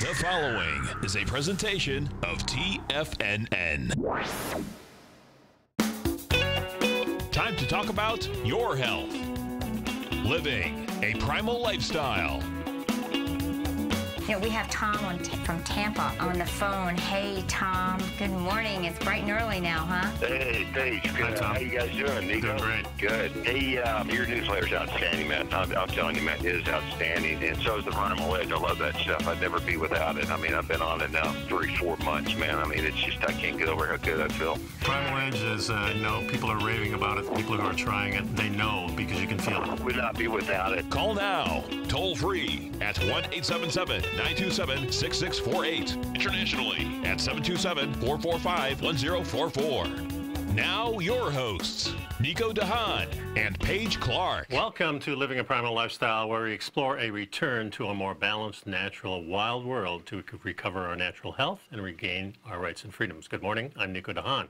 The following is a presentation of TFNN. Time to talk about your health. Living a primal lifestyle. You know, we have Tom on t- from Tampa on the phone. Hey, Tom. Good morning. It's bright and early now, huh? Hey, Paige. Good. Hi, Tom. How you guys doing? Nico? Doing great. Good. Hey, um, your newsletter's outstanding, man. I'm, I'm telling you, man, it is outstanding. And so is the Primal Edge. I love that stuff. I'd never be without it. I mean, I've been on it now three, four months, man. I mean, it's just, I can't get over how good I feel. Primal Edge is, uh, you know, people are raving about it. People who are trying it, they know because you can feel it. Would not be without it. Call now, toll free at 1 877 927 6648. Internationally at 727 445 1044. Now, your hosts, Nico de Haan and Paige Clark. Welcome to Living a Primal Lifestyle, where we explore a return to a more balanced, natural, wild world to recover our natural health and regain our rights and freedoms. Good morning. I'm Nico de Haan.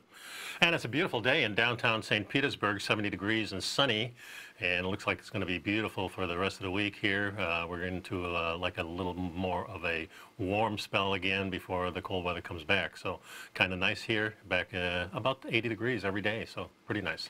And it's a beautiful day in downtown St. Petersburg, 70 degrees and sunny. And it looks like it's going to be beautiful for the rest of the week here. Uh, we're into uh, like a little more of a warm spell again before the cold weather comes back. So kind of nice here, back uh, about 80 degrees every day. So pretty nice.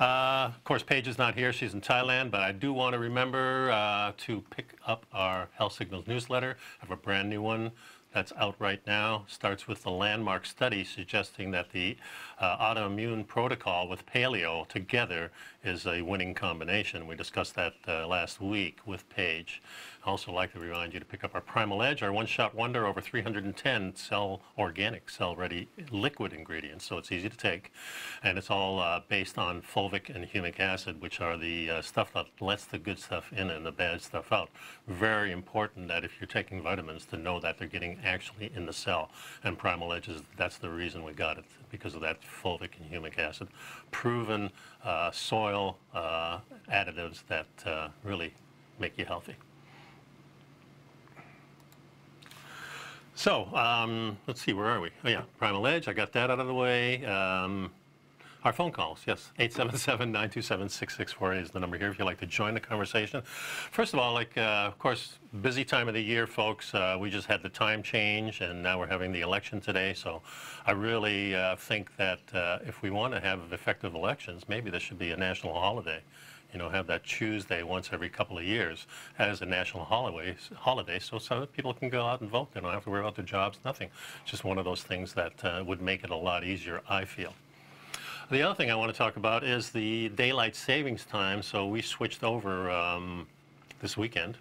Uh, of course, Paige is not here. She's in Thailand, but I do want to remember uh, to pick up our Health Signals newsletter. I have a brand new one that's out right now. Starts with the landmark study suggesting that the uh, autoimmune protocol with paleo together is a winning combination. We discussed that uh, last week with Paige. I also like to remind you to pick up our Primal Edge, our one-shot wonder, over 310 cell organic, cell-ready liquid ingredients, so it's easy to take, and it's all uh, based on fulvic and humic acid, which are the uh, stuff that lets the good stuff in and the bad stuff out. Very important that if you're taking vitamins to know that they're getting actually in the cell, and Primal Edge is that's the reason we got it because of that fulvic and humic acid, proven uh, soil uh, additives that uh, really make you healthy. So, um, let's see, where are we? Oh, yeah, Primal Edge, I got that out of the way. Um, our phone calls, yes, 877-927-6648 is the number here if you'd like to join the conversation. First of all, like, uh, of course, busy time of the year, folks. Uh, we just had the time change, and now we're having the election today. So I really uh, think that uh, if we want to have effective elections, maybe this should be a national holiday you know, have that Tuesday once every couple of years as a national holiday, holiday so, so people can go out and vote. They don't have to worry about their jobs, nothing. Just one of those things that uh, would make it a lot easier, I feel. The other thing I want to talk about is the daylight savings time. So we switched over um, this weekend.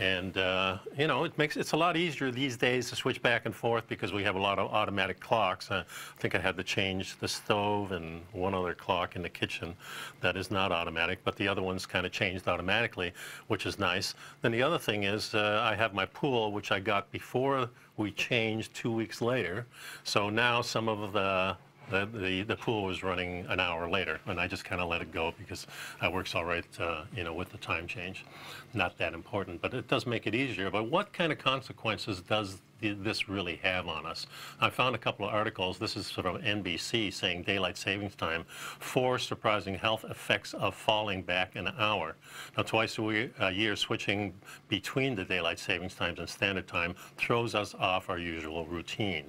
And, uh, you know, it makes it's a lot easier these days to switch back and forth because we have a lot of automatic clocks. I think I had to change the stove and one other clock in the kitchen that is not automatic, but the other one's kind of changed automatically, which is nice. Then the other thing is uh, I have my pool, which I got before we changed two weeks later. So now some of the the, the, the pool was running an hour later, and I just kind of let it go because that works all right, uh, you know, with the time change. Not that important, but it does make it easier. But what kind of consequences does this really have on us? I found a couple of articles. This is sort of NBC saying daylight savings time, four surprising health effects of falling back an hour. Now, twice a, a year switching between the daylight savings times and standard time throws us off our usual routine.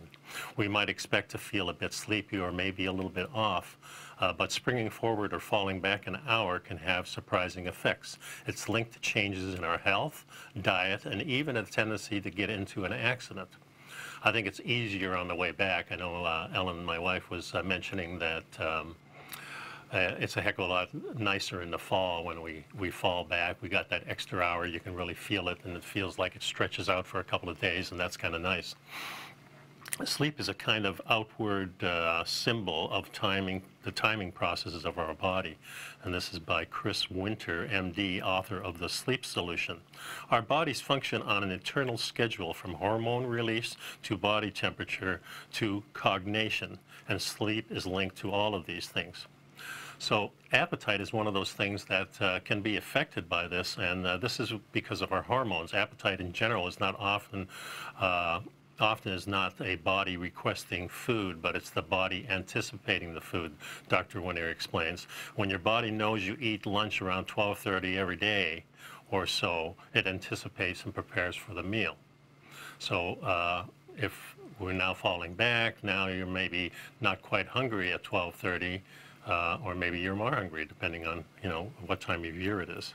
We might expect to feel a bit sleepy or maybe a little bit off, uh, but springing forward or falling back an hour can have surprising effects. It's linked to changes in our health, diet, and even a tendency to get into an accident. I think it's easier on the way back. I know uh, Ellen, my wife, was uh, mentioning that um, uh, it's a heck of a lot nicer in the fall when we, we fall back. We got that extra hour. You can really feel it, and it feels like it stretches out for a couple of days, and that's kind of nice. Sleep is a kind of outward uh, symbol of timing, the timing processes of our body. And this is by Chris Winter, MD, author of The Sleep Solution. Our bodies function on an internal schedule from hormone release to body temperature to cognition. And sleep is linked to all of these things. So appetite is one of those things that uh, can be affected by this, and uh, this is because of our hormones. Appetite in general is not often uh, often is not a body requesting food, but it's the body anticipating the food, Dr. Winter explains. When your body knows you eat lunch around 12.30 every day or so, it anticipates and prepares for the meal. So uh, if we're now falling back, now you're maybe not quite hungry at 12:30, uh, or maybe you're more hungry, depending on you know what time of year it is.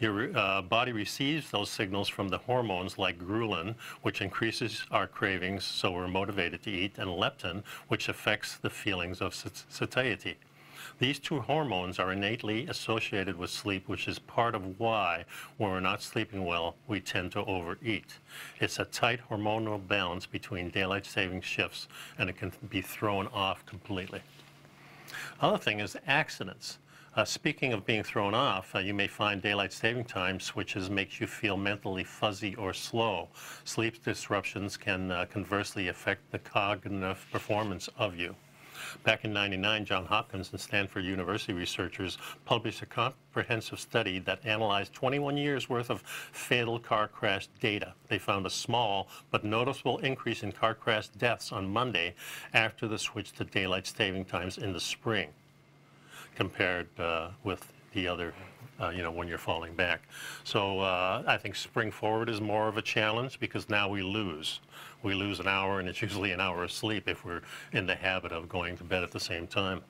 Your uh, body receives those signals from the hormones like ghrelin, which increases our cravings, so we're motivated to eat, and leptin, which affects the feelings of satiety. These two hormones are innately associated with sleep, which is part of why, when we're not sleeping well, we tend to overeat. It's a tight hormonal balance between daylight saving shifts, and it can be thrown off completely. Other thing is accidents. Uh, speaking of being thrown off, uh, you may find daylight saving time switches makes you feel mentally fuzzy or slow. Sleep disruptions can uh, conversely affect the cognitive performance of you. Back in 99, John Hopkins and Stanford University researchers published a comprehensive study that analyzed 21 years worth of fatal car crash data. They found a small but noticeable increase in car crash deaths on Monday after the switch to daylight saving times in the spring compared uh, with the other, uh, you know, when you're falling back. So uh, I think spring forward is more of a challenge because now we lose. We lose an hour, and it's usually an hour of sleep if we're in the habit of going to bed at the same time.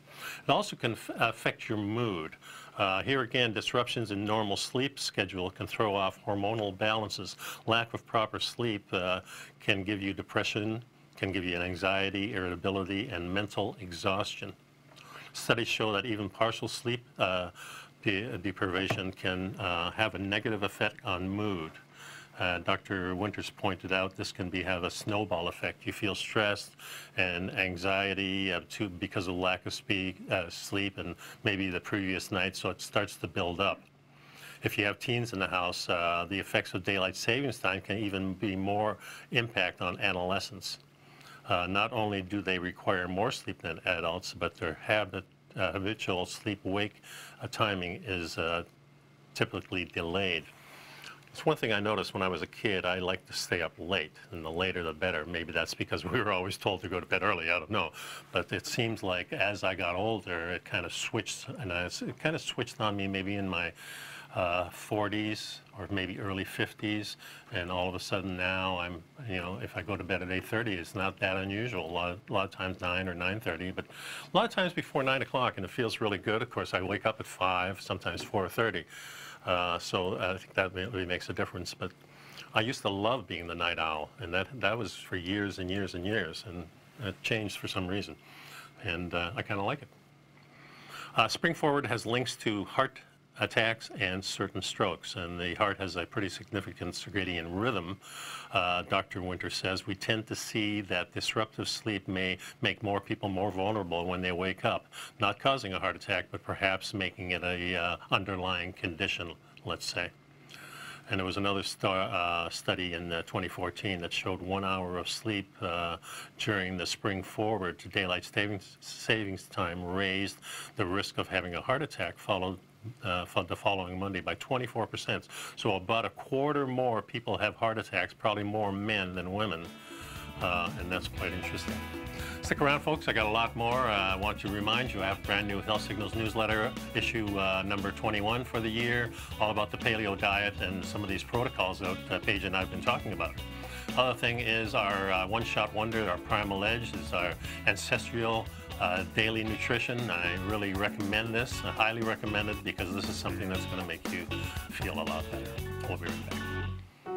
It also can affect your mood. Uh, here again, disruptions in normal sleep schedule can throw off hormonal balances. Lack of proper sleep uh, can give you depression, can give you anxiety, irritability, and mental exhaustion. Studies show that even partial sleep uh, de deprivation can uh, have a negative effect on mood. Uh, Dr. Winters pointed out this can be have a snowball effect. You feel stressed and anxiety uh, because of lack of speak, uh, sleep and maybe the previous night, so it starts to build up. If you have teens in the house, uh, the effects of daylight savings time can even be more impact on adolescents. Uh, not only do they require more sleep than adults, but their habit, uh, habitual sleep-wake uh, timing is uh, typically delayed. It's one thing I noticed when I was a kid, I liked to stay up late, and the later the better. Maybe that's because we were always told to go to bed early, I don't know. But it seems like as I got older, it kind of switched, and I, it kind of switched on me maybe in my uh, 40s or maybe early 50s, and all of a sudden now I'm, you know, if I go to bed at 8:30, it's not that unusual. A lot, of, a lot of times 9 or 9:30, but a lot of times before 9 o'clock, and it feels really good. Of course, I wake up at 5, sometimes 4:30, uh, so I think that really makes a difference. But I used to love being the night owl, and that that was for years and years and years, and it changed for some reason, and uh, I kind of like it. Uh, Spring Forward has links to heart attacks and certain strokes. And the heart has a pretty significant circadian rhythm. Uh, Dr. Winter says we tend to see that disruptive sleep may make more people more vulnerable when they wake up, not causing a heart attack, but perhaps making it a uh, underlying condition, let's say. And there was another star, uh, study in uh, 2014 that showed one hour of sleep uh, during the spring forward to daylight savings, savings time raised the risk of having a heart attack, followed uh, the following Monday by 24%. So about a quarter more people have heart attacks, probably more men than women. Uh, and that's quite interesting. Stick around, folks. I got a lot more. Uh, I want to remind you I have brand new Health Signals newsletter, issue uh, number 21 for the year, all about the paleo diet and some of these protocols that uh, Paige and I have been talking about. Other thing is our uh, one-shot wonder, our Primal Edge, is our ancestral uh, daily nutrition. I really recommend this. I highly recommend it because this is something that's going to make you feel a lot better. We'll be right back.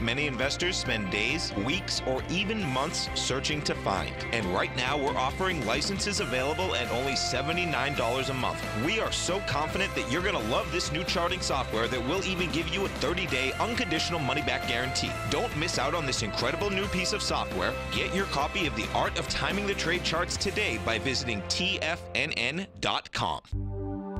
many investors spend days, weeks, or even months searching to find. And right now, we're offering licenses available at only $79 a month. We are so confident that you're going to love this new charting software that will even give you a 30 day unconditional money back guarantee. Don't miss out on this incredible new piece of software. Get your copy of The Art of Timing the Trade Charts today by visiting tfnn.com.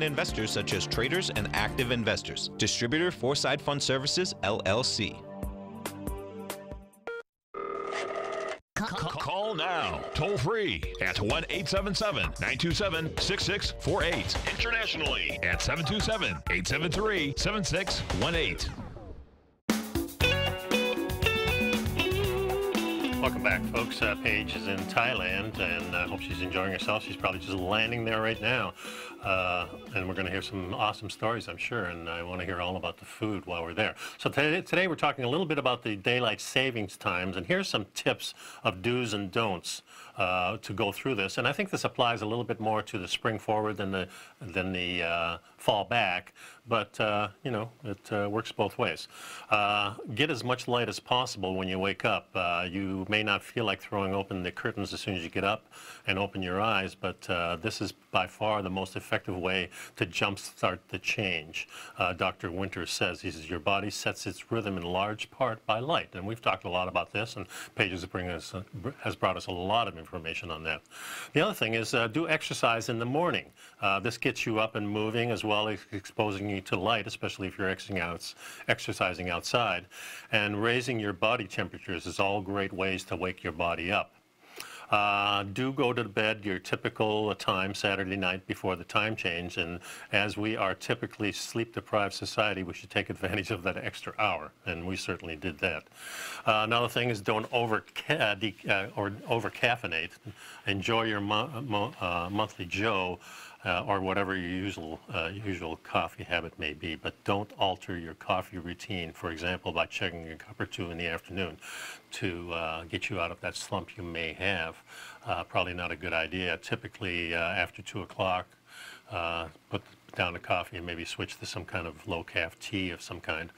investors such as traders and active investors. Distributor Foreside Fund Services, LLC. Call now, toll free at 1 877 927 6648. Internationally at 727 873 7618. Welcome back, folks. Uh, Paige is in Thailand, and I hope she's enjoying herself. She's probably just landing there right now. Uh, and we're going to hear some awesome stories, I'm sure, and I want to hear all about the food while we're there. So today, today we're talking a little bit about the daylight savings times, and here's some tips of do's and don'ts uh, to go through this. And I think this applies a little bit more to the spring forward than the than the uh, fall back, but uh, you know it uh, works both ways. Uh, get as much light as possible when you wake up. Uh, you may not feel like throwing open the curtains as soon as you get up and open your eyes, but this is by far the most effective way to jumpstart the change. Dr. Winter says he says your body sets its rhythm in large part by light, and we've talked a lot about this, and Paige has, us, has brought us a lot of information on that. The other thing is uh, do exercise in the morning. Uh, this gets you up and moving as well as exposing you to light, especially if you're exercising outside. And raising your body temperatures is all great ways to wake your body up. Uh, do go to bed your typical time Saturday night before the time change. And as we are typically sleep-deprived society, we should take advantage of that extra hour. And we certainly did that. Uh, another thing is don't over uh, or over caffeinate. Enjoy your mo mo uh, monthly Joe uh, or whatever your usual, uh, usual coffee habit may be, but don't alter your coffee routine, for example, by checking a cup or two in the afternoon to uh, get you out of that slump you may have. Uh, probably not a good idea. Typically, uh, after 2 o'clock, uh, put down the coffee and maybe switch to some kind of low-calf tea of some kind.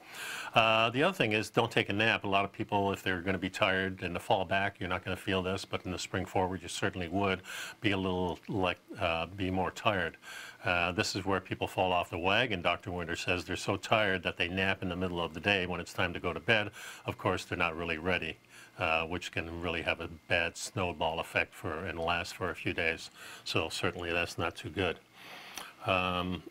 Uh, the other thing is don't take a nap. A lot of people, if they're going to be tired in the fall back, you're not going to feel this, but in the spring forward, you certainly would be a little like, uh, be more tired. Uh, this is where people fall off the wagon. Dr. Winter says they're so tired that they nap in the middle of the day. When it's time to go to bed, of course, they're not really ready. Uh, which can really have a bad snowball effect for and last for a few days. So certainly that's not too good. Um,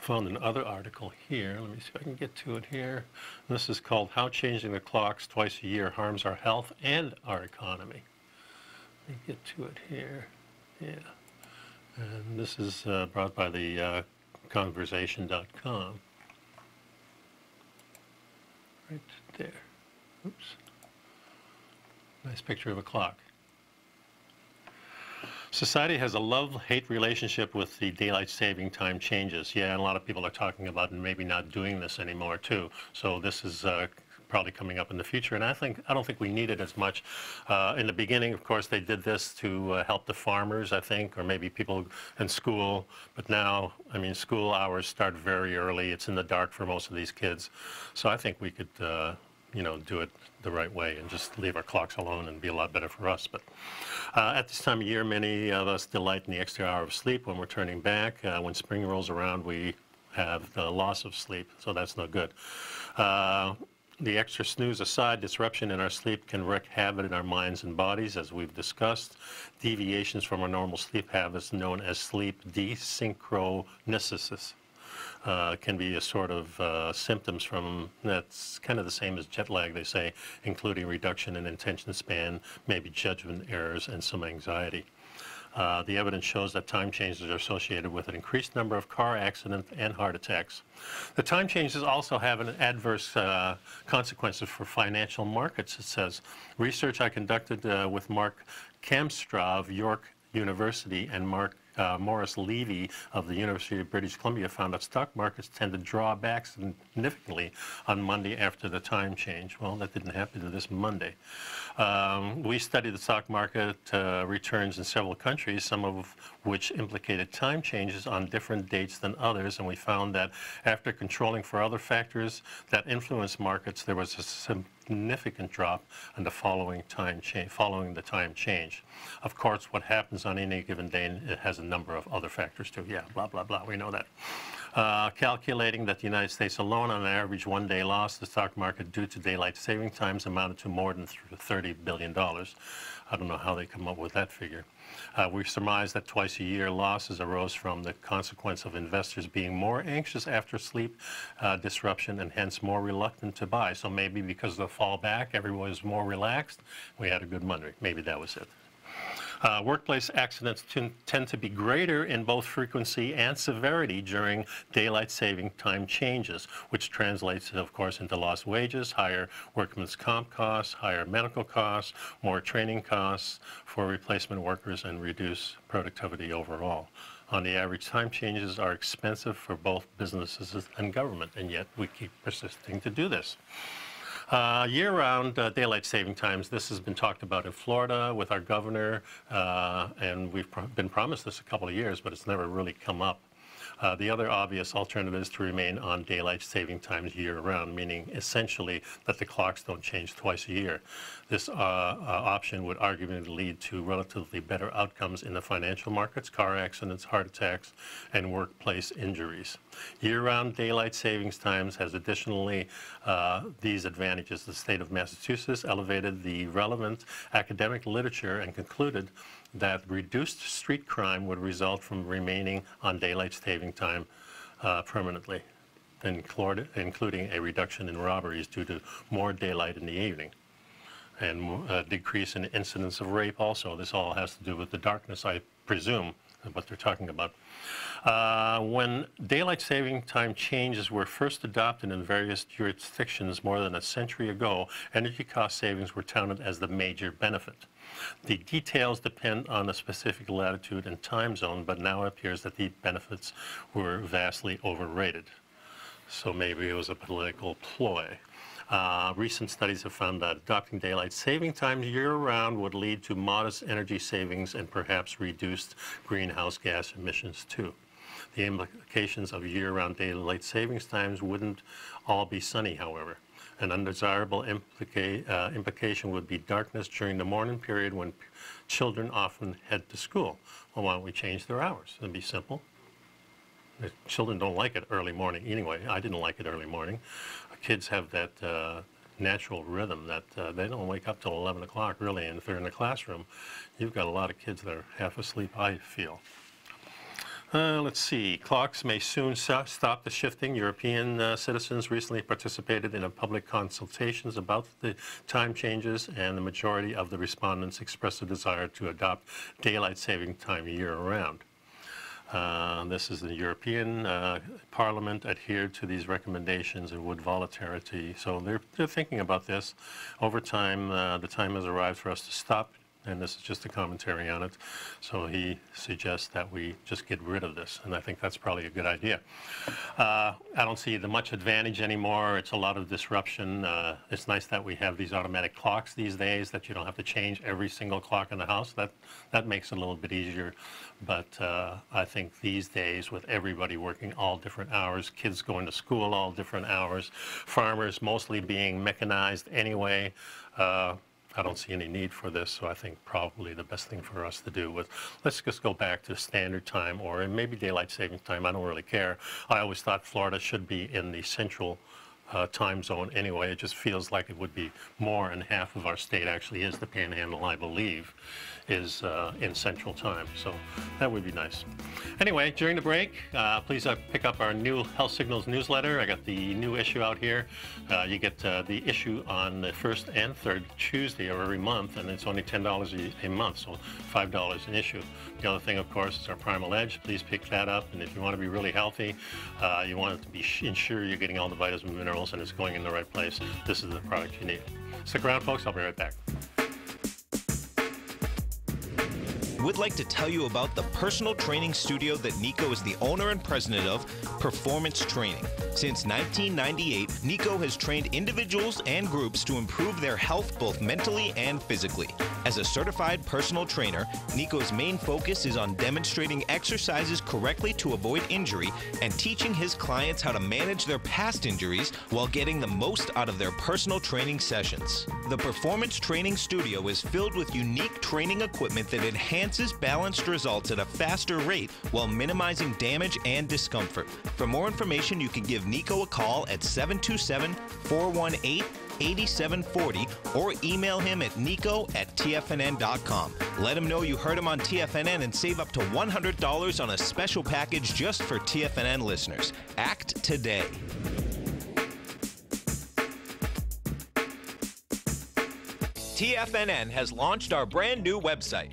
found another article here. Let me see if I can get to it here. This is called How Changing the Clocks Twice a Year Harms Our Health and Our Economy. Let me get to it here. Yeah. And this is uh, brought by the uh, conversation.com. Right there. Oops. Nice picture of a clock. Society has a love-hate relationship with the daylight saving time changes. Yeah, and a lot of people are talking about and maybe not doing this anymore too. So this is uh, probably coming up in the future. And I think I don't think we need it as much. Uh, in the beginning, of course, they did this to uh, help the farmers, I think, or maybe people in school. But now, I mean, school hours start very early. It's in the dark for most of these kids. So I think we could, uh, you know, do it the right way and just leave our clocks alone and be a lot better for us. But uh, at this time of year, many of us delight in the extra hour of sleep when we're turning back. Uh, when spring rolls around, we have the loss of sleep, so that's no good. Uh, the extra snooze aside, disruption in our sleep can wreak havoc in our minds and bodies, as we've discussed. Deviations from our normal sleep habits, known as sleep desynchronicity, uh, can be a sort of uh, symptoms from that's kind of the same as jet lag, they say, including reduction in attention span, maybe judgment errors, and some anxiety. Uh, the evidence shows that time changes are associated with an increased number of car accidents and heart attacks. The time changes also have an adverse uh, consequences for financial markets, it says. Research I conducted uh, with Mark Kamstra of York University and Mark uh, Morris Levy of the University of British Columbia found that stock markets tend to draw back significantly on Monday after the time change. Well, that didn't happen to this Monday. Um, we studied the stock market uh, returns in several countries, some of which implicated time changes on different dates than others, and we found that after controlling for other factors that influence markets, there was a significant drop in the following time change, following the time change. Of course, what happens on any given day it has a number of other factors too. Yeah, blah blah blah. We know that. Uh, calculating that the United States alone, on average one-day loss, the stock market due to daylight saving times amounted to more than 30 billion dollars. I don't know how they come up with that figure. Uh, we surmise that twice a year losses arose from the consequence of investors being more anxious after sleep uh, disruption and hence more reluctant to buy. So maybe because of the fall back, everyone was more relaxed. We had a good Monday. Maybe that was it. Uh, workplace accidents tend to be greater in both frequency and severity during daylight saving time changes, which translates, of course, into lost wages, higher workman's comp costs, higher medical costs, more training costs for replacement workers, and reduced productivity overall. On the average, time changes are expensive for both businesses and government, and yet we keep persisting to do this. Uh, year-round uh, daylight saving times, this has been talked about in Florida with our governor, uh, and we've pro been promised this a couple of years, but it's never really come up. Uh, the other obvious alternative is to remain on daylight saving times year-round, meaning essentially that the clocks don't change twice a year. This uh, uh, option would arguably lead to relatively better outcomes in the financial markets, car accidents, heart attacks, and workplace injuries. Year-round daylight savings times has additionally uh, these advantages. The state of Massachusetts elevated the relevant academic literature and concluded that reduced street crime would result from remaining on daylight saving time uh, permanently, including a reduction in robberies due to more daylight in the evening and a uh, decrease in incidence of rape also. This all has to do with the darkness, I presume, what they're talking about. Uh, when daylight saving time changes were first adopted in various jurisdictions more than a century ago, energy cost savings were touted as the major benefit. The details depend on the specific latitude and time zone, but now it appears that the benefits were vastly overrated. So maybe it was a political ploy. Uh, recent studies have found that adopting daylight saving time year-round would lead to modest energy savings and perhaps reduced greenhouse gas emissions too. The implications of year-round daylight savings times wouldn't all be sunny, however. An undesirable implica uh, implication would be darkness during the morning period when children often head to school. Well, why don't we change their hours? It'd be simple. The children don't like it early morning anyway. I didn't like it early morning. Kids have that uh, natural rhythm that uh, they don't wake up till 11 o'clock really. And if they're in the classroom, you've got a lot of kids that are half asleep, I feel. Uh, let's see. Clocks may soon stop the shifting. European uh, citizens recently participated in a public consultations about the time changes, and the majority of the respondents expressed a desire to adopt daylight saving time year-round. Uh, this is the European uh, Parliament adhered to these recommendations and would voluntarily. So they're, they're thinking about this. Over time, uh, the time has arrived for us to stop and this is just a commentary on it. So he suggests that we just get rid of this, and I think that's probably a good idea. Uh, I don't see the much advantage anymore. It's a lot of disruption. Uh, it's nice that we have these automatic clocks these days that you don't have to change every single clock in the house. That that makes it a little bit easier. But uh, I think these days, with everybody working all different hours, kids going to school all different hours, farmers mostly being mechanized anyway, uh, I don't see any need for this, so I think probably the best thing for us to do was, let's just go back to standard time or maybe daylight savings time, I don't really care. I always thought Florida should be in the central uh, time zone anyway. It just feels like it would be more, and half of our state actually is the panhandle, I believe is uh, in Central Time. So that would be nice. Anyway, during the break, uh, please uh, pick up our new Health Signals newsletter. I got the new issue out here. Uh, you get uh, the issue on the first and third Tuesday of every month, and it's only $10 a, a month, so $5 an issue. The other thing, of course, is our Primal Edge. Please pick that up, and if you want to be really healthy, uh, you want to be ensure you're getting all the vitamins and minerals and it's going in the right place, this is the product you need. Stick around, folks. I'll be right back. Would like to tell you about the personal training studio that Nico is the owner and president of, Performance Training. Since 1998, Nico has trained individuals and groups to improve their health both mentally and physically. As a certified personal trainer, Nico's main focus is on demonstrating exercises correctly to avoid injury and teaching his clients how to manage their past injuries while getting the most out of their personal training sessions. The Performance Training Studio is filled with unique training equipment that enhances balanced results at a faster rate while minimizing damage and discomfort. For more information, you can give Nico a call at 727 418 8740 or email him at nico at tfnn.com. Let him know you heard him on TFNN and save up to $100 on a special package just for TFNN listeners. Act today. TFNN has launched our brand new website.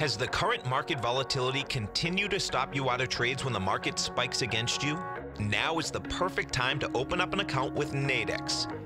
Has the current market volatility continued to stop you out of trades when the market spikes against you? Now is the perfect time to open up an account with Nadex.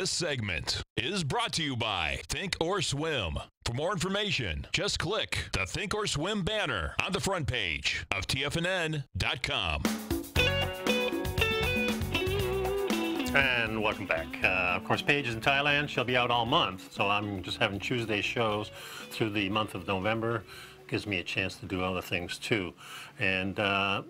This segment is brought to you by Think or Swim. For more information, just click the Think or Swim banner on the front page of TFNN.com. And welcome back. Uh, of course, Paige is in Thailand. She'll be out all month, so I'm just having Tuesday shows through the month of November. Gives me a chance to do other things too. And uh,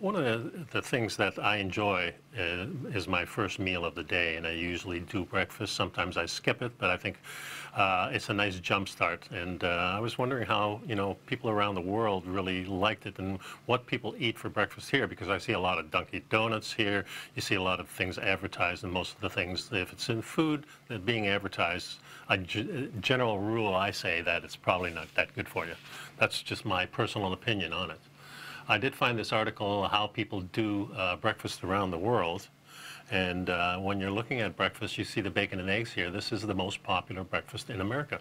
one of the, the things that I enjoy uh, is my first meal of the day, and I usually do breakfast. Sometimes I skip it, but I think uh, it's a nice jump start. And uh, I was wondering how you know people around the world really liked it, and what people eat for breakfast here, because I see a lot of Dunkin' Donuts here. You see a lot of things advertised, and most of the things, if it's in food that being advertised, a general rule I say that it's probably not that good for you. That's just my personal opinion on it. I did find this article, How People Do uh, Breakfast Around the World. And uh, when you're looking at breakfast, you see the bacon and eggs here. This is the most popular breakfast in America.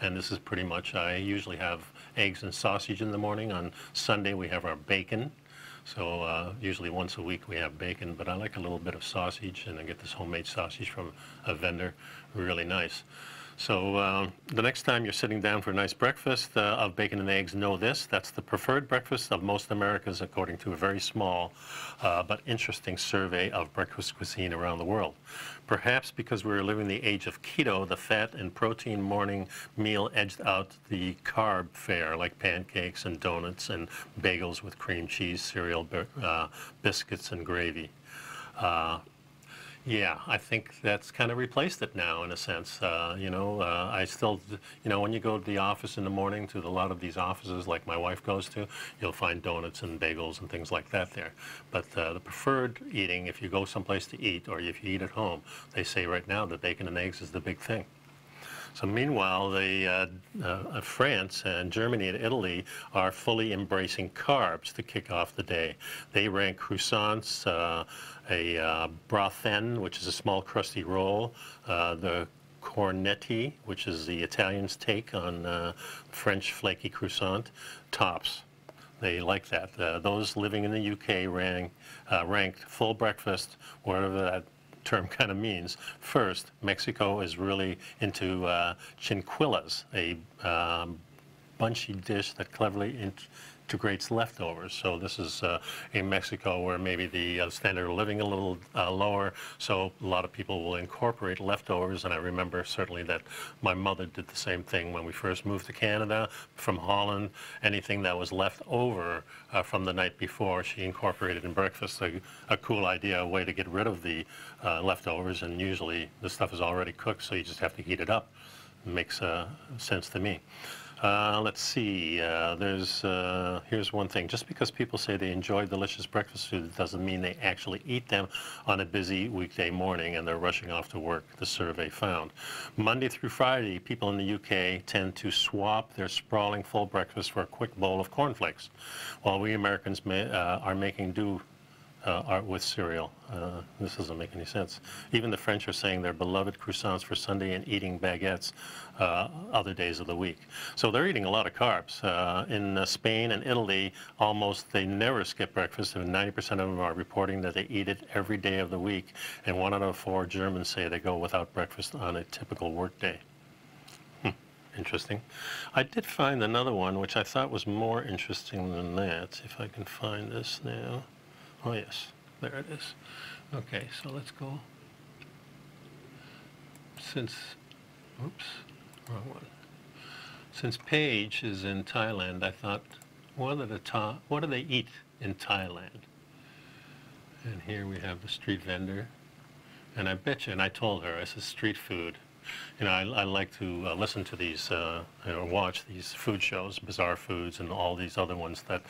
And this is pretty much, I usually have eggs and sausage in the morning. On Sunday, we have our bacon. So uh, usually once a week we have bacon, but I like a little bit of sausage, and I get this homemade sausage from a vendor, really nice. So uh, the next time you're sitting down for a nice breakfast uh, of bacon and eggs, know this. That's the preferred breakfast of most Americans, according to a very small uh, but interesting survey of breakfast cuisine around the world. Perhaps because we're living the age of keto, the fat and protein morning meal edged out the carb fare, like pancakes and donuts and bagels with cream cheese, cereal, uh, biscuits, and gravy. Uh, yeah, I think that's kind of replaced it now in a sense. Uh, you know, uh, I still, you know, when you go to the office in the morning to a lot of these offices like my wife goes to, you'll find donuts and bagels and things like that there. But uh, the preferred eating, if you go someplace to eat or if you eat at home, they say right now that bacon and eggs is the big thing. So meanwhile, the, uh, uh, France and Germany and Italy are fully embracing carbs to kick off the day. They rank croissants, uh, a uh, Brötchen, which is a small crusty roll, uh, the cornetti, which is the Italians' take on uh, French flaky croissant, tops. They like that. Uh, those living in the UK rank, uh, ranked full breakfast, whatever that term kind of means. First, Mexico is really into uh, chilaquiles, a um, bunchy dish that cleverly integrates leftovers. So this is uh, in Mexico where maybe the uh, standard of living a little uh, lower, so a lot of people will incorporate leftovers. And I remember certainly that my mother did the same thing when we first moved to Canada from Holland. Anything that was left over uh, from the night before, she incorporated in breakfast. A, a cool idea, a way to get rid of the uh, leftovers. And usually the stuff is already cooked, so you just have to heat it up. It makes uh, sense to me. Uh, let's see. Uh, there's uh, here's one thing. Just because people say they enjoy delicious breakfast food doesn't mean they actually eat them on a busy weekday morning and they're rushing off to work. The survey found Monday through Friday, people in the UK tend to swap their sprawling full breakfast for a quick bowl of cornflakes, while we Americans may, uh, are making do uh, art with cereal. Uh, this doesn't make any sense. Even the French are saying their beloved croissants for Sunday and eating baguettes uh, other days of the week. So they're eating a lot of carbs. Uh, in uh, Spain and Italy, almost they never skip breakfast, and 90% of them are reporting that they eat it every day of the week. And one out of four Germans say they go without breakfast on a typical workday. Hmm, interesting. I did find another one which I thought was more interesting than that. If I can find this now. Oh, yes, there it is. Okay, so let's go. Since, oops, wrong one. Since Paige is in Thailand, I thought, what are the ta- what do they eat in Thailand? And here we have the street vendor. And I bet you, and I told her, I said, street food you know, I, I like to uh, listen to these, uh, you know, watch these food shows, Bizarre Foods, and all these other ones that,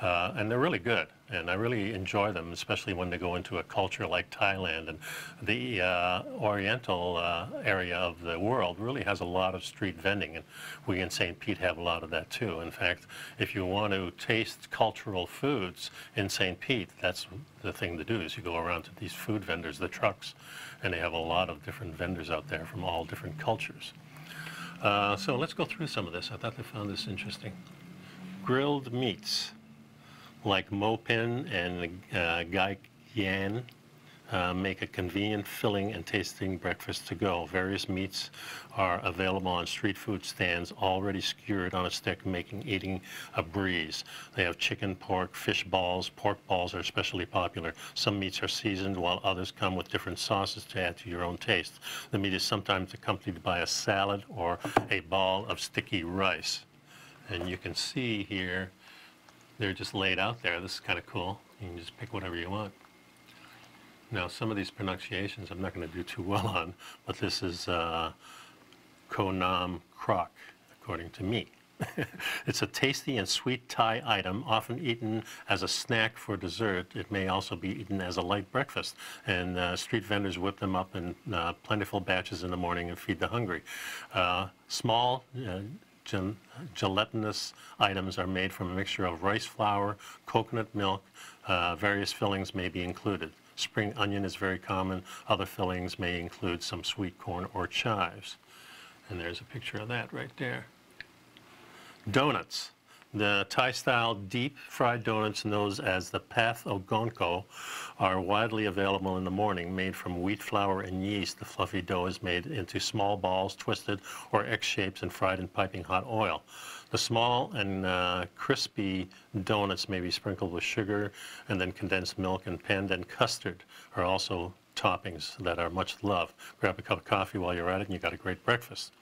uh, and they're really good, and I really enjoy them, especially when they go into a culture like Thailand and the uh, Oriental uh, area of the world really has a lot of street vending, and we in St. Pete have a lot of that too. In fact, if you want to taste cultural foods in St. Pete, that's the thing to do is you go around to these food vendors, the trucks, and they have a lot of different vendors out there from all different cultures. Uh, so let's go through some of this. I thought they found this interesting. Grilled meats like Mo Pin and uh, Gai Yang uh, make a convenient, filling, and tasting breakfast to go. Various meats are available on street food stands, already skewered on a stick, making eating a breeze. They have chicken, pork, fish balls. Pork balls are especially popular. Some meats are seasoned, while others come with different sauces to add to your own taste. The meat is sometimes accompanied by a salad or a ball of sticky rice. And you can see here, they're just laid out there. This is kind of cool. You can just pick whatever you want. Now, some of these pronunciations I'm not going to do too well on, but this is uh, Khanom Krok, according to me. it's a tasty and sweet Thai item, often eaten as a snack for dessert. It may also be eaten as a light breakfast. And uh, street vendors whip them up in uh, plentiful batches in the morning and feed the hungry. Uh, small, gelatinous items are made from a mixture of rice flour, coconut milk, uh, various fillings may be included. Spring onion is very common. Other fillings may include some sweet corn or chives. And there's a picture of that right there. Donuts. The Thai-style deep fried donuts, known as the Pa Thong Ko, are widely available in the morning. Made from wheat flour and yeast, the fluffy dough is made into small balls, twisted or X shapes, and fried in piping hot oil. The small and uh, crispy donuts may be sprinkled with sugar and then condensed milk and pandan custard are also toppings that are much loved. Grab a cup of coffee while you're at it and you've got a great breakfast.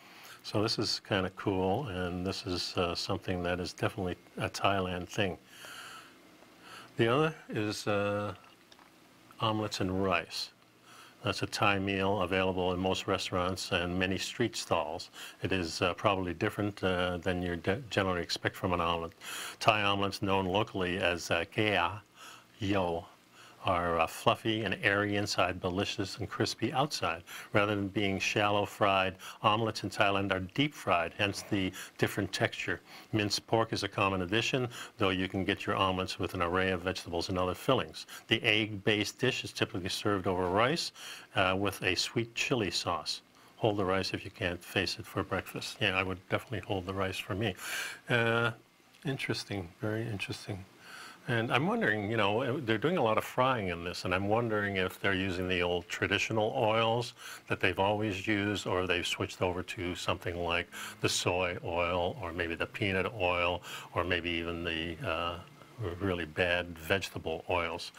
So this is kind of cool, and this is uh, something that is definitely a Thailand thing. The other is uh, omelets and rice. That's a Thai meal available in most restaurants and many street stalls. It is uh, probably different uh, than you generally expect from an omelet. Thai omelets, known locally as uh, kea yo, are uh, fluffy and airy inside, delicious and crispy outside. Rather than being shallow fried, omelets in Thailand are deep fried, hence the different texture. Minced pork is a common addition, though you can get your omelets with an array of vegetables and other fillings. The egg-based dish is typically served over rice uh, with a sweet chili sauce hold the rice if you can't face it for breakfast. Yeah, I would definitely hold the rice for me. Uh, interesting, very interesting. And I'm wondering, you know, they're doing a lot of frying in this, and I'm wondering if they're using the old traditional oils that they've always used, or they've switched over to something like the soy oil, or maybe the peanut oil, or maybe even the uh, really bad vegetable oils.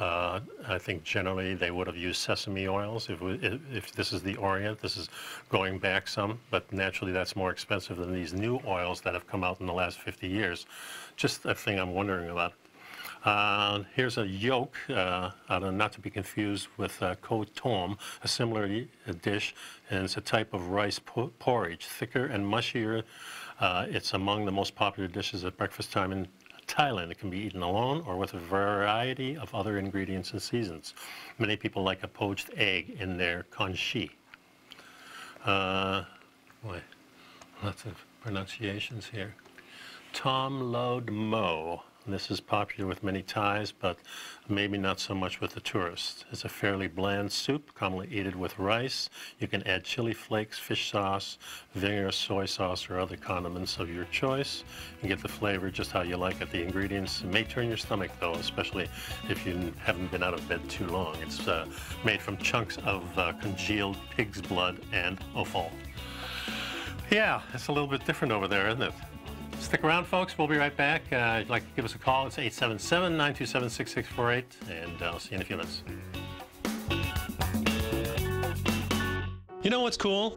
Uh, I think generally they would have used sesame oils. If, we, if this is the Orient, this is going back some, but naturally that's more expensive than these new oils that have come out in the last 50 years. Just a thing I'm wondering about. Uh, here's a yolk, uh, not to be confused with uh, khao tom, a similar dish, and it's a type of rice porridge, thicker and mushier. Uh, it's among the most popular dishes at breakfast time in Thailand. It can be eaten alone or with a variety of other ingredients and seasons. Many people like a poached egg in their congee. Uh, boy, lots of pronunciations here. Tom Load Mo. This is popular with many Thais, but maybe not so much with the tourists. It's a fairly bland soup, commonly eaten with rice. You can add chili flakes, fish sauce, vinegar, soy sauce, or other condiments of your choice. You get the flavor just how you like it. The ingredients may turn your stomach, though, especially if you haven't been out of bed too long. It's uh, made from chunks of uh, congealed pig's blood and offal. Yeah, it's a little bit different over there, isn't it? Stick around, folks. We'll be right back. Uh, if you'd like to give us a call, it's 877-927-6648, and I'll see you in a few minutes. You know what's cool?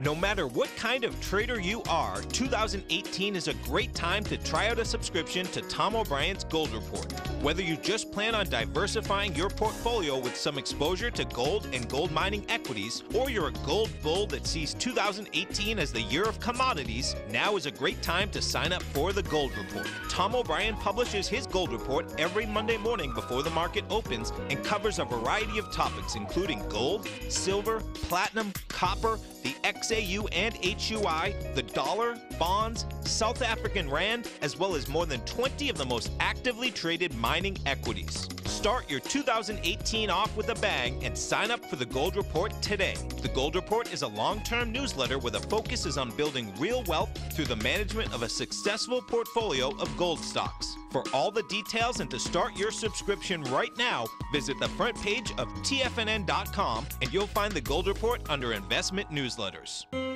No matter what kind of trader you are, 2018 is a great time to try out a subscription to Tom O'Brien's Gold Report. Whether you just plan on diversifying your portfolio with some exposure to gold and gold mining equities, or you're a gold bull that sees 2018 as the year of commodities, now is a great time to sign up for the Gold Report. Tom O'Brien publishes his Gold Report every Monday morning before the market opens and covers a variety of topics including gold, silver, platinum, copper, the XAU and HUI, the dollar, bonds, South African Rand, as well as more than 20 of the most actively traded mining equities. Start your 2018 off with a bang and sign up for the Gold Report today. The Gold Report is a long term newsletter where the focus is on building real wealth through the management of a successful portfolio of gold stocks. For all the details and to start your subscription right now, visit the front page of TFNN.com and you'll find the Gold Report under Investment Newsletters. Adios.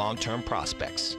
long-term prospects.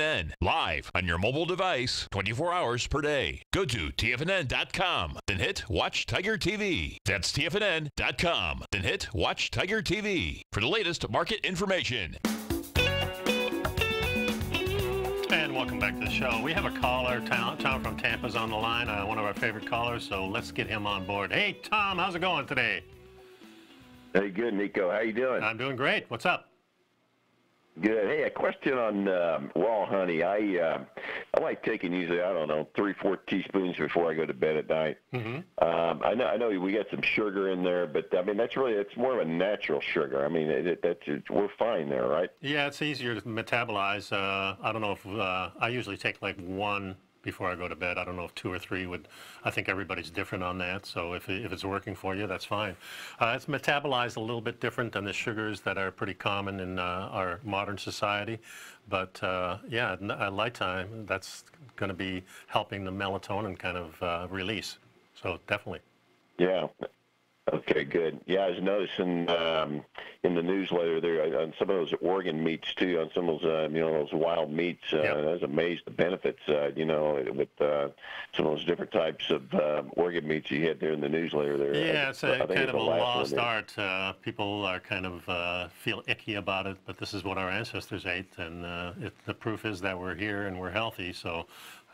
live on your mobile device 24 hours per day. Go to TFNN.com, then hit Watch Tiger TV. That's TFNN.com, then hit Watch Tiger TV for the latest market information. And welcome back to the show. We have a caller, Tom, Tom from Tampa's on the line, uh, one of our favorite callers, so let's get him on board. Hey, Tom, how's it going today? Hey, good, Nico. How you doing? I'm doing great. What's up? Good. Hey, a question on um, raw honey. I uh, I like taking usually I don't know three four teaspoons before I go to bed at night. Mm-hmm. Um, I know I know we got some sugar in there, but I mean that's really it's more of a natural sugar. I mean it, it, that's it, we're fine there, right? Yeah, it's easier to metabolize. Uh, I don't know if uh, I usually take like one before I go to bed. I don't know if two or three would. I think everybody's different on that. So if, if it's working for you, that's fine. Uh, it's metabolized a little bit different than the sugars that are pretty common in uh, our modern society. But uh, yeah, at light time, that's going to be helping the melatonin kind of uh, release. So definitely. Yeah. Okay, good. Yeah, I was noticing um, in the newsletter there uh, on some of those organ meats too, on some of those uh, you know those wild meats. Uh, Yep. I was amazed the benefits. Uh, you know, with uh, some of those different types of uh, organ meats you had there in the newsletter. There. Yeah, I- it's I kind of a lost art. Uh, people are kind of uh, feel icky about it, but this is what our ancestors ate, and uh, it, the proof is that we're here and we're healthy. So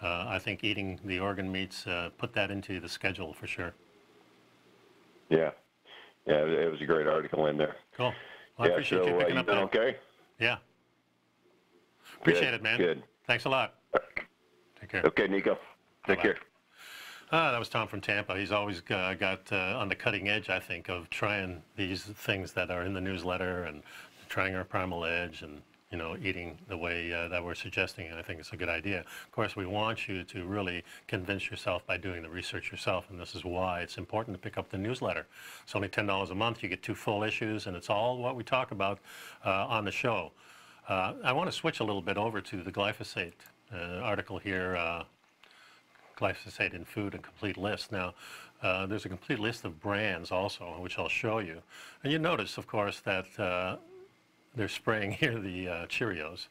uh, I think eating the organ meats uh, put that into the schedule for sure. Yeah, yeah, it was a great article in there. Cool. Well, I yeah, appreciate so you uh, picking you up been that. okay? Yeah. Appreciate Good, it, man. good. Thanks a lot. Take care. Okay, Nico. Take Bye-bye. care. Ah, that was Tom from Tampa. He's always uh, got uh, on the cutting edge, I think, of trying these things that are in the newsletter and trying our primal edge and you know eating the way uh, that we're suggesting. And I think it's a good idea. Of course, we want you to really convince yourself by doing the research yourself, and this is why it's important to pick up the newsletter. It's only ten dollars a month. You get two full issues, and it's all what we talk about uh, on the show. Uh, I want to switch a little bit over to the glyphosate uh, article here. Uh, glyphosate in food, a complete list. Now, uh, there's a complete list of brands also, which I'll show you. And you notice, of course, that they're spraying here the uh, Cheerios,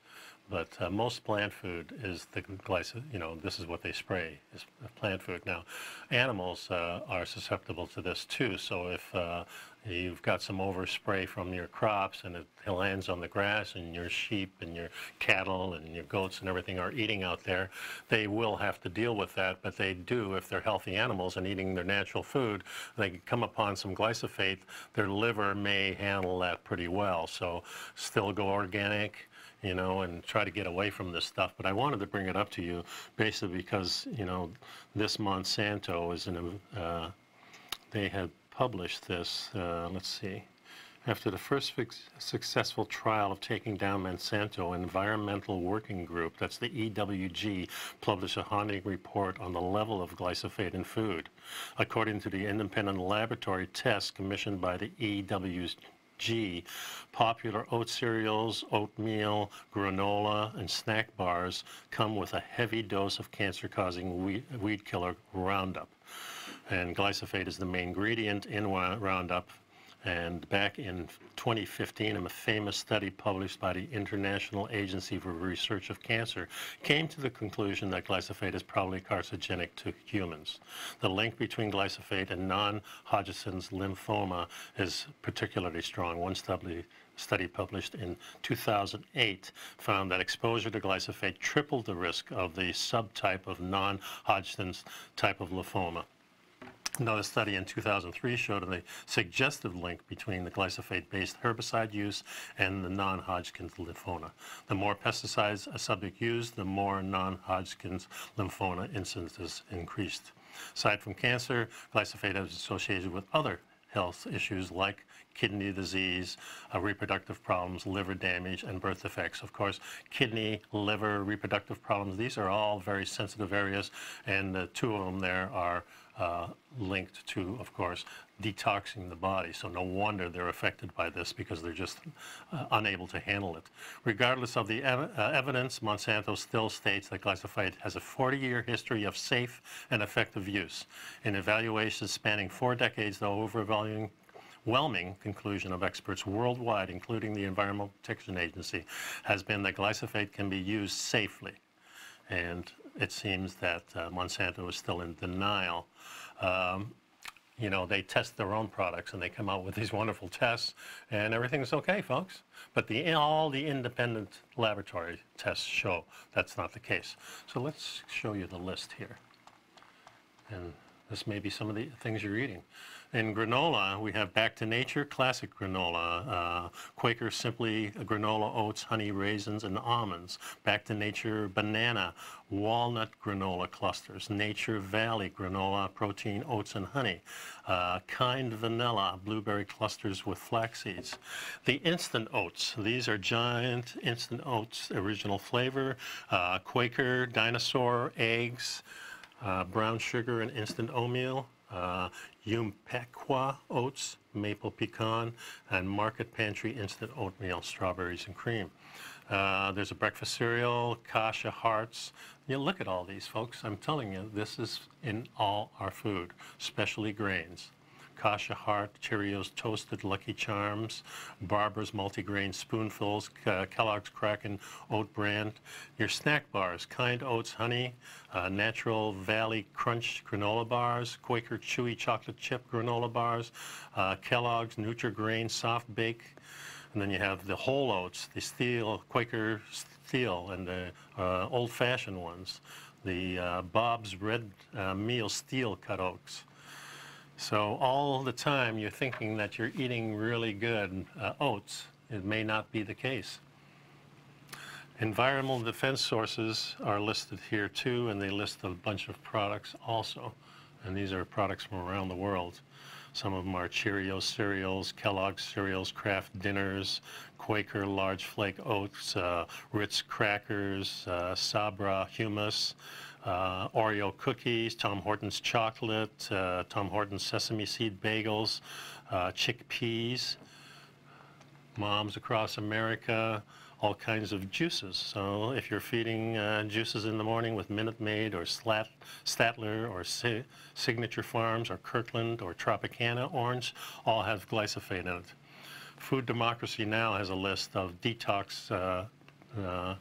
but uh, most plant food is the glyphosate. You know, this is what they spray is plant food. Now, animals uh, are susceptible to this too. So if uh, you've got some overspray from your crops and it lands on the grass and your sheep and your cattle and your goats and everything are eating out there, they will have to deal with that. But they do, if they're healthy animals and eating their natural food, they come upon some glyphosate, their liver may handle that pretty well. So still go organic you know, and try to get away from this stuff. But I wanted to bring it up to you basically because, you know, this Monsanto is in a, uh, they have published this, uh, let's see, after the first successful trial of taking down Monsanto, Environmental Working Group, that's the EWG, published a haunting report on the level of glyphosate in food. According to the independent laboratory test commissioned by the EWG, popular oat cereals, oatmeal, granola, and snack bars come with a heavy dose of cancer-causing weed killer Roundup. And glyphosate is the main ingredient in Roundup and back in 2015, a famous study published by the International Agency for Research of Cancer came to the conclusion that glyphosate is probably carcinogenic to humans. The link between glyphosate and non-Hodgkin's lymphoma is particularly strong. One study study published in 2008 found that exposure to glyphosate tripled the risk of the subtype of non-Hodgkin's type of lymphoma. Another study in 2003 showed a suggestive link between the glyphosate-based herbicide use and the non-Hodgkin's lymphoma. The more pesticides a subject used, the more non-Hodgkin's lymphoma incidences increased. Aside from cancer, glyphosate is associated with other health issues like kidney disease, uh, reproductive problems, liver damage, and birth defects. Of course, kidney, liver, reproductive problems, these are all very sensitive areas, and the two of them there are uh, linked to, of course, detoxing the body. So no wonder they're affected by this because they're just uh, unable to handle it. Regardless of the ev uh, evidence, Monsanto still states that glyphosate has a 40-year history of safe and effective use. In evaluations spanning four decades, the overwhelming overwhelming conclusion of experts worldwide, including the Environmental Protection Agency, has been that glyphosate can be used safely. And it seems that uh, Monsanto is still in denial um, you know, they test their own products and they come out with these wonderful tests and everything's okay, folks. But the, all the independent laboratory tests show that's not the case. So let's show you the list here. And this may be some of the things you're eating. In granola, we have Back to Nature Classic Granola, uh, Quaker Simply Granola Oats, Honey Raisins, and Almonds, Back to Nature Banana, Walnut Granola Clusters, Nature Valley Granola Protein Oats and Honey, uh, Kind Vanilla Blueberry Clusters with Flax Seeds. The Instant Oats, these are giant Instant Oats, original flavor, uh, Quaker Dinosaur Eggs, uh, brown sugar and instant oatmeal, uh, Umpqua oats, maple pecan, and Market Pantry instant oatmeal, strawberries and cream. Uh, there's a breakfast cereal, Kasha Hearts. You look at all these, folks. I'm telling you, this is in all our food, especially grains. Kasha Heart, Cheerios Toasted Lucky Charms, Barbara's Multigrain Spoonfuls, uh, Kellogg's Cracklin' Oat Bran, your snack bars, Kind Oats Honey, uh, Natural Valley Crunch Granola Bars, Quaker Chewy Chocolate Chip Granola Bars, uh, Kellogg's Nutri-Grain Soft Bake, and then you have the whole oats, the steel, Quaker steel, and the uh, old-fashioned ones, the uh, Bob's Red uh, Meal Steel Cut Oats. So all the time you're thinking that you're eating really good uh, oats. It may not be the case. Environmental defense sources are listed here too, and they list a bunch of products also. And these are products from around the world. Some of them are Cheerios cereals, Kellogg's cereals, Kraft dinners, Quaker large flake oats, uh, Ritz crackers, uh, Sabra hummus, uh, Oreo cookies, Tom Hortons chocolate, uh, Tom Hortons sesame seed bagels, uh, chickpeas, moms across America, all kinds of juices. So if you're feeding uh, juices in the morning with Minute Maid or Slat, Statler or si Signature Farms or Kirkland or Tropicana orange, all have glyphosate in it. Food Democracy Now! has a list of detox, uh, uh,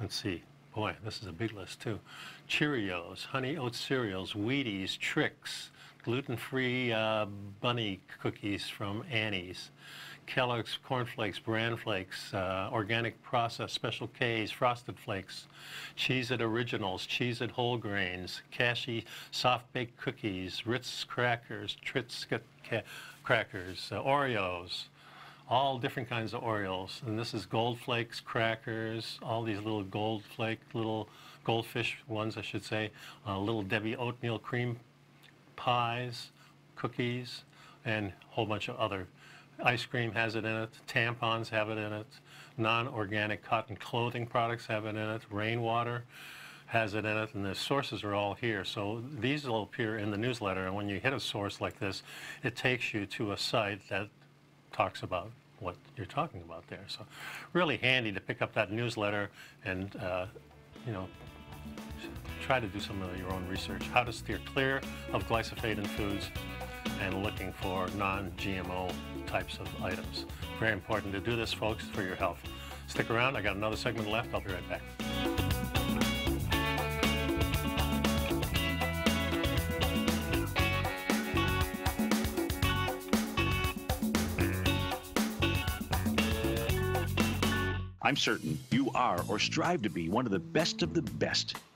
let's see, Boy, this is a big list too. Cheerios, honey oat cereals, Wheaties, Trix, gluten-free uh, bunny cookies from Annie's, Kellogg's Corn Flakes, Bran Flakes, uh, organic processed Special K's, Frosted Flakes, Cheez-It Originals, Cheez-It Whole Grains, Kashi Soft Baked Cookies, Ritz Crackers, Triscuit Crackers, uh, Oreos, all different kinds of Oreos. And this is Gold Flakes, crackers, all these little Gold Flake, little goldfish ones, I should say, uh, little Debbie oatmeal cream pies, cookies, and a whole bunch of other. Ice cream has it in it, tampons have it in it, non-organic cotton clothing products have it in it, rainwater has it in it, and the sources are all here. So these will appear in the newsletter, and when you hit a source like this, it takes you to a site that talks about what you're talking about there. So really handy to pick up that newsletter and, uh, you know, try to do some of your own research. How to steer clear of glyphosate in foods and looking for non-GMO types of items. Very important to do this, folks, for your health. Stick around. I got another segment left. I'll be right back. I'm certain you are or strive to be one of the best of the best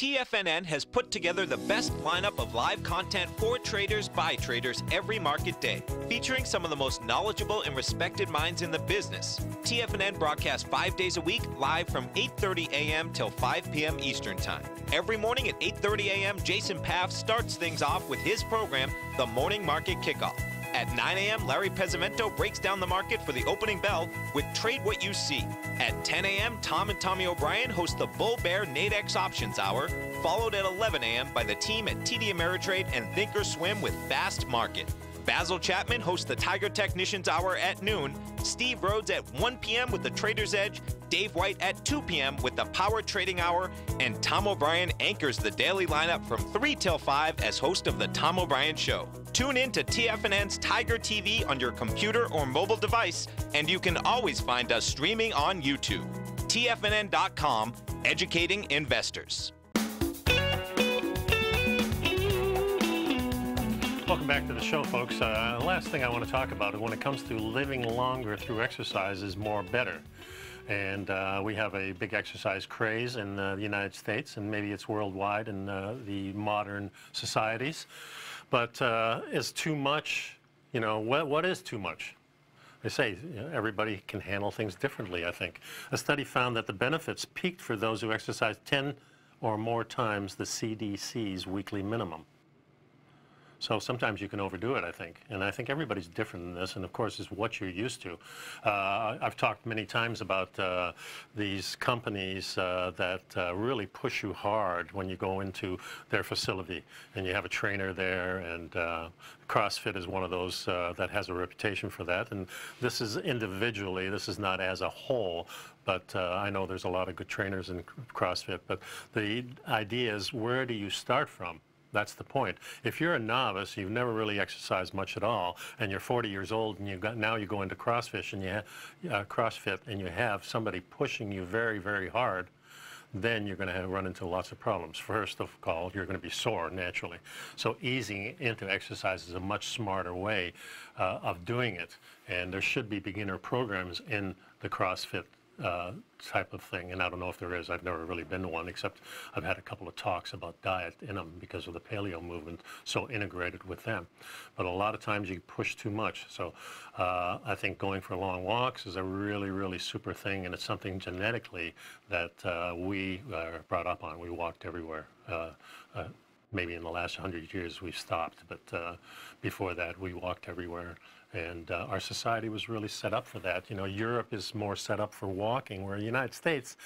TFNN has put together the best lineup of live content for traders by traders every market day, featuring some of the most knowledgeable and respected minds in the business. TFNN broadcasts five days a week, live from 8:30 a.m. till 5 p.m. Eastern Time. Every morning at 8:30 a.m., Jason Paff starts things off with his program, The Morning Market Kickoff. At 9 a.m., Larry Pesavento breaks down the market for the opening bell with Trade What You See. At 10 a.m., Tom and Tommy O'Brien host the Bull Bear Nadex Options Hour, followed at 11 a.m. by the team at TD Ameritrade and Thinkorswim with Fast Market. Basil Chapman hosts the Tiger Technicians Hour at noon, Steve Rhodes at 1 p.m. with the Trader's Edge, Dave White at 2 p.m. with the Power Trading Hour, and Tom O'Brien anchors the daily lineup from 3 till 5 as host of The Tom O'Brien Show. Tune in to TFNN's Tiger TV on your computer or mobile device, and you can always find us streaming on YouTube. TFNN.com, educating investors. Welcome back to the show, folks. Uh, the last thing I want to talk about when it comes to living longer through exercise is more better. And uh, we have a big exercise craze in uh, the United States, and maybe it's worldwide in uh, the modern societies. But uh, is too much, you know, what, what is too much? They say you know, everybody can handle things differently, I think. A study found that the benefits peaked for those who exercise 10 or more times the CDC's weekly minimum. So sometimes you can overdo it, I think. And I think everybody's different in this, and of course, it's what you're used to. Uh, I've talked many times about uh, these companies uh, that uh, really push you hard when you go into their facility, and you have a trainer there, and uh, CrossFit is one of those uh, that has a reputation for that. And this is individually, this is not as a whole, but uh, I know there's a lot of good trainers in CrossFit. But the idea is, where do you start from? That's the point. If you're a novice, you've never really exercised much at all, and you're 40 years old, and you got now you go into CrossFit and you uh, CrossFit, and you have somebody pushing you very, very hard, then you're going to run into lots of problems. First of all, you're going to be sore naturally. So easing into exercise is a much smarter way uh, of doing it, and there should be beginner programs in the CrossFit uh, type of thing, and I don't know if there is. I've never really been to one, except I've had a couple of talks about diet in them because of the paleo movement, so integrated with them. But a lot of times you push too much. So uh, I think going for long walks is a really, really super thing, and it's something genetically that uh, we are brought up on. We walked everywhere. Uh, uh, maybe in the last hundred years we've stopped, but uh, before that we walked everywhere. And uh, our society was really set up for that. You know, Europe is more set up for walking, where the United States,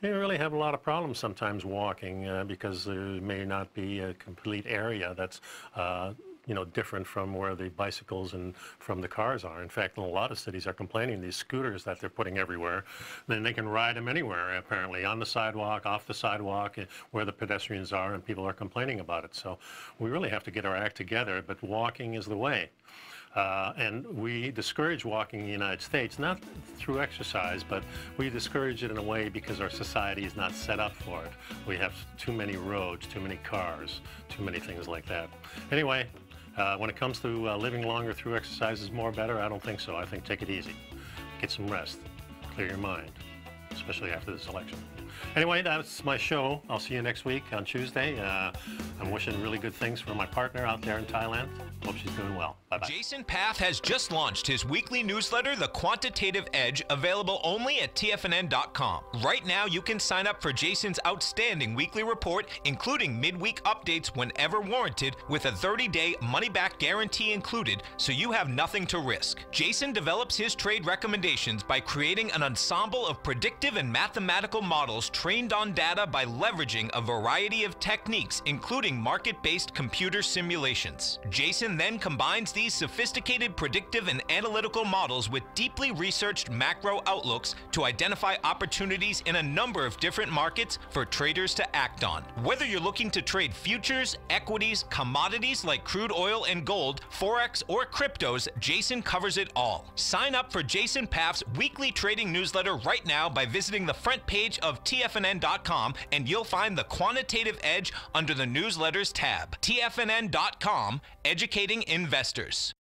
you really have a lot of problems sometimes walking uh, because there may not be a complete area that's uh, you know, different from where the bicycles and from the cars are. In fact, a lot of cities are complaining these scooters that they're putting everywhere, then they can ride them anywhere, apparently, on the sidewalk, off the sidewalk, eh, where the pedestrians are, and people are complaining about it. So we really have to get our act together, but walking is the way. Uh, and we discourage walking in the United States, not through exercise, but we discourage it in a way because our society is not set up for it. We have too many roads, too many cars, too many things like that. Anyway, uh, when it comes to uh, living longer through exercise is more better, I don't think so. I think take it easy. Get some rest. Clear your mind, especially after this election. Anyway, that's my show. I'll see you next week on Tuesday. Uh, I'm wishing really good things for my partner out there in Thailand. Hope she's doing well. Bye-bye. Jason Path has just launched his weekly newsletter, The Quantitative Edge, available only at TFNN.com. Right now, you can sign up for Jason's outstanding weekly report, including midweek updates whenever warranted, with a 30-day money-back guarantee included, so you have nothing to risk. Jason develops his trade recommendations by creating an ensemble of predictive and mathematical models trained on data by leveraging a variety of techniques, including market-based computer simulations. Jason then combines these sophisticated predictive and analytical models with deeply researched macro outlooks to identify opportunities in a number of different markets for traders to act on. Whether you're looking to trade futures, equities, commodities like crude oil and gold, forex, or cryptos, Jason covers it all. Sign up for Jason Path's weekly trading newsletter right now by visiting the front page of TFNN.com and you'll find the quantitative edge under the newsletters tab. TFNN.com, educating investors.